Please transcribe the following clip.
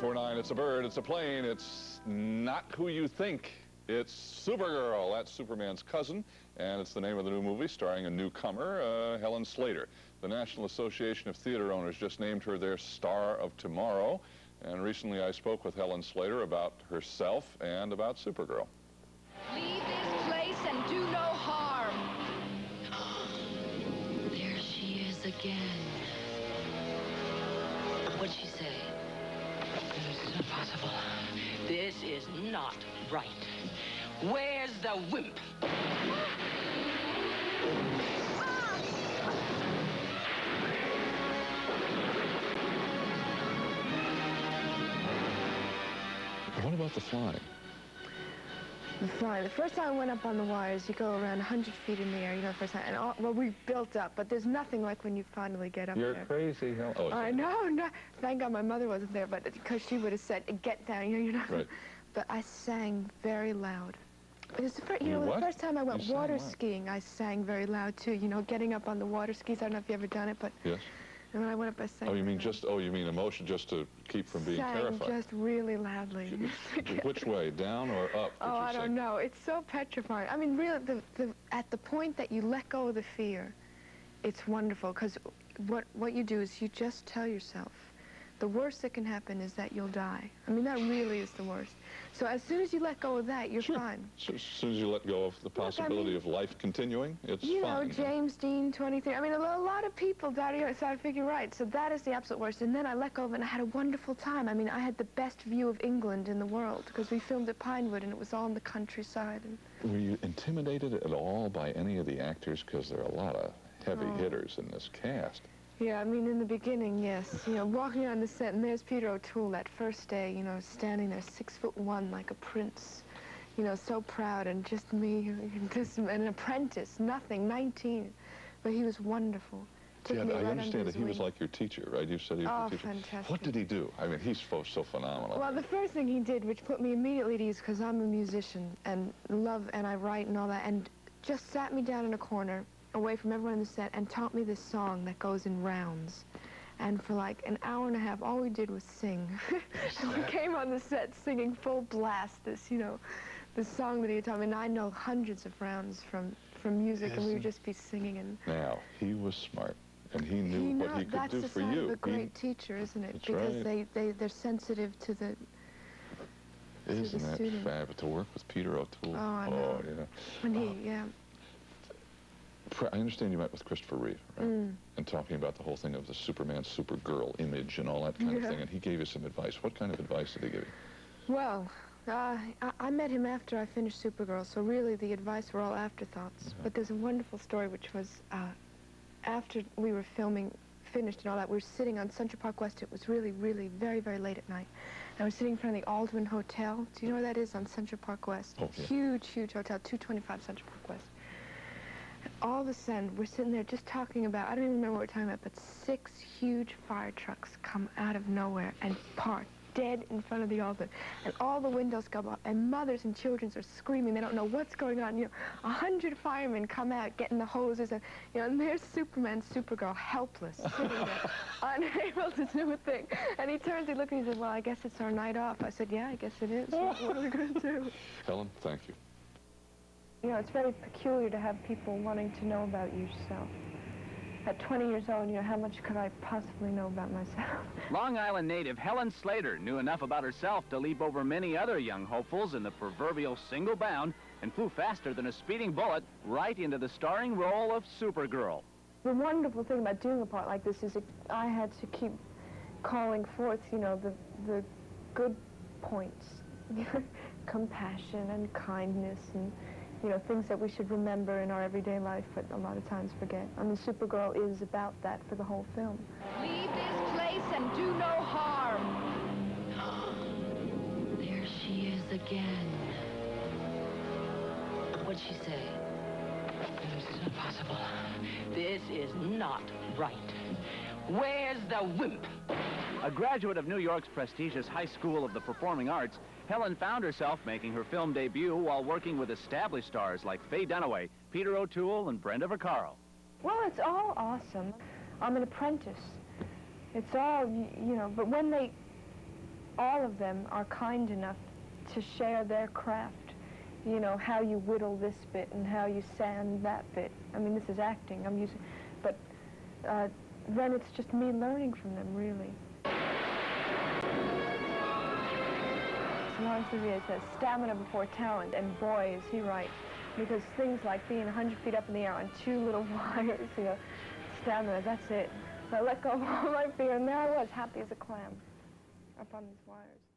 94.9, it's a bird, it's a plane, it's not who you think. It's Supergirl. That's Superman's cousin, and it's the name of the new movie starring a newcomer, uh, Helen Slater. The National Association of Theater Owners just named her their Star of Tomorrow, and recently I spoke with Helen Slater about herself and about Supergirl. Leave this place and do no harm. There she is again. This is not right. Where's the wimp? What about the flying? Flying. The first time I went up on the wires, you go around 100 feet in the air, you know, the first time. And all, well, we built up, but there's nothing like when you finally get up there. You're there. crazy. Oh, I know, no. Thank God my mother wasn't there, but because she would have said, get down, you know, you're not. Right. But I sang very loud. It was the first, you You know, what? the first time I went water loud? skiing, I sang very loud too. You know, getting up on the water skis. I don't know if you've ever done it, but Yes. And I went up, I sang. Oh, you mean just, oh, you mean emotion just to keep from being sang terrified. just really loudly. Which way, down or up? Oh, I don't know. It's so petrifying. I mean, really, the, the, at the point that you let go of the fear, it's wonderful because what, what you do is you just tell yourself, the worst that can happen is that you'll die. I mean, that really is the worst. So as soon as you let go of that, you're Sure. fine. So, as soon as you let go of the I possibility mean- of life continuing, it's You know. James Dean, 23. I mean, a a lot of people died here, so I figure, right. So that is the absolute worst. And then I let go of it, and I had a wonderful time. I mean, I had the best view of England in the world because we filmed at Pinewood, and it was all in the countryside. And Were you intimidated at all by any of the actors? Because there are a lot of heavy Oh. hitters in this cast. Yeah, I mean, in the beginning, yes. You know, walking on the set, and there's Peter O'Toole that first day, you know, standing there, six foot one, like a prince. You know, so proud, and just me, just an apprentice, nothing, 19. But he was wonderful. Took Yeah, me I right understand that he was like your teacher, right? You said he was Oh, your teacher. fantastic. What did he do? I mean, he's so, so phenomenal. Well, the first thing he did, which put me immediately at ease, because I'm a musician and love and I write and all that, and just sat me down in a corner, away from everyone in the set, and taught me this song that goes in rounds. And for like an hour and a half, all we did was sing. and we came on the set singing full blast this, you know, this song that he taught me. And I know hundreds of rounds from, from music, and we would just be singing. And now, he was smart, and he knew you know, what he could that's do the for sign you. of a He- great teacher, isn't it? Because right. they, they, they're sensitive to the, to the Isn't that student. fab to work with Peter O'Toole? Oh, I oh, know. yeah. when he, oh. yeah. I understand you met with Christopher Reeve, right? Mm. And talking about the whole thing of the Superman, Supergirl image and all that kind of thing, and he gave you some advice. What kind of advice did he give you? Well, uh, I, I met him after I finished Supergirl, so really the advice were all afterthoughts. But there's a wonderful story which was uh, after we were filming, finished and all that, we were sitting on Central Park West. It was really, really very, very late at night. And I was sitting in front of the Alden Hotel. Do you know where that is on Central Park West? Oh, yeah. Huge, huge hotel, 225 Central Park West. And all of a sudden, we're sitting there just talking about, I don't even remember what we're talking about, but six huge fire trucks come out of nowhere and park dead in front of the Alden. And all the windows go up, and mothers and children are screaming. They don't know what's going on. You know, a hundred firemen come out getting the hoses, and you know, and there's Superman, Supergirl, helpless, sitting there, unable to do a thing. And he turns, he looks, and he says, "Well, I guess it's our night off." I said, "Yeah, I guess it is. what what are we going to do?" Helen, thank you. You know, it's very peculiar to have people wanting to know about yourself. At 20 years old, you know, how much could I possibly know about myself? Long Island native Helen Slater knew enough about herself to leap over many other young hopefuls in the proverbial single bound and flew faster than a speeding bullet right into the starring role of Supergirl. The wonderful thing about doing a part like this is that I had to keep calling forth, you know, the, the good points. Compassion and kindness and, you know, things that we should remember in our everyday life but a lot of times forget. I mean, Supergirl is about that for the whole film. Leave this place and do no harm. There she is again. What'd she say? This is impossible. This is not right. Where's the wimp? A graduate of New York's prestigious High School of the Performing Arts, Helen found herself making her film debut while working with established stars like Faye Dunaway, Peter O'Toole, and Brenda Vaccaro. Well, it's all awesome. I'm an apprentice. It's all, you know, but when they all of them are kind enough to share their craft. You know, how you whittle this bit and how you sand that bit. I mean, this is acting. I'm using, but uh, then it's just me learning from them, really. Laurence Olivier says, stamina before talent, and boy, is he right. Because things like being 100 feet up in the air on two little wires, you know, stamina, that's it. So I let go of all my fear, and there I was, happy as a clam, up on these wires.